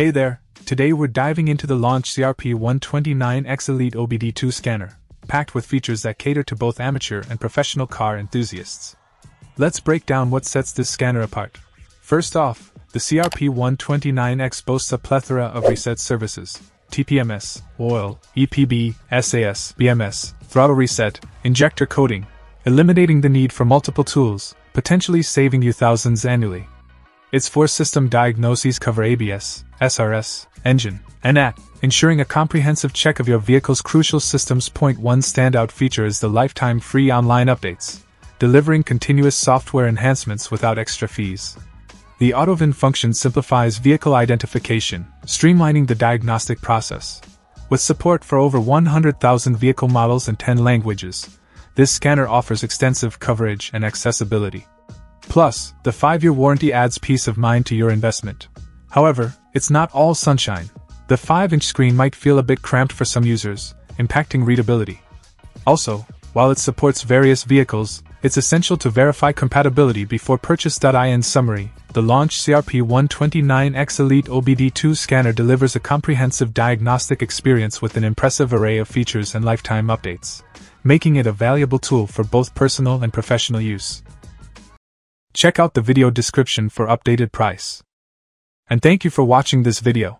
Hey there, today we're diving into the Launch CRP 129X Elite OBD2 scanner, packed with features that cater to both amateur and professional car enthusiasts. Let's break down what sets this scanner apart. First off, the CRP 129X boasts a plethora of reset services TPMS, oil, EPB, SAS, BMS, throttle reset, injector coding, eliminating the need for multiple tools, potentially saving you thousands annually. Its four system diagnoses cover ABS, SRS, engine, and AT, ensuring a comprehensive check of your vehicle's crucial systems. Point one standout feature is the lifetime free online updates, delivering continuous software enhancements without extra fees. The AutoVIN function simplifies vehicle identification, streamlining the diagnostic process. With support for over 100,000 vehicle models in 10 languages, this scanner offers extensive coverage and accessibility. Plus, the 5 year warranty adds peace of mind to your investment. However, it's not all sunshine. The 5 inch screen might feel a bit cramped for some users, impacting readability. Also, while it supports various vehicles, it's essential to verify compatibility before purchase. In summary, the Launch CRP 129X Elite OBD2 scanner delivers a comprehensive diagnostic experience with an impressive array of features and lifetime updates, making it a valuable tool for both personal and professional use. Check out the video description for updated price. And thank you for watching this video.